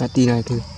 Đã tì này thôi.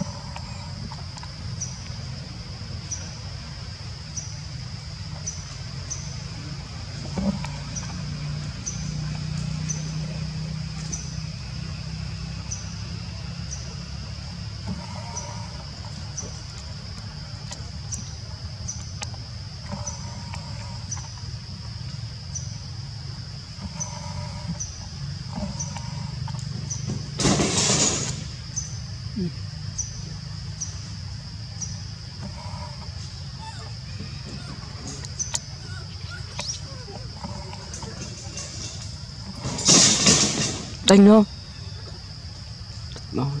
Đánh không? Đó.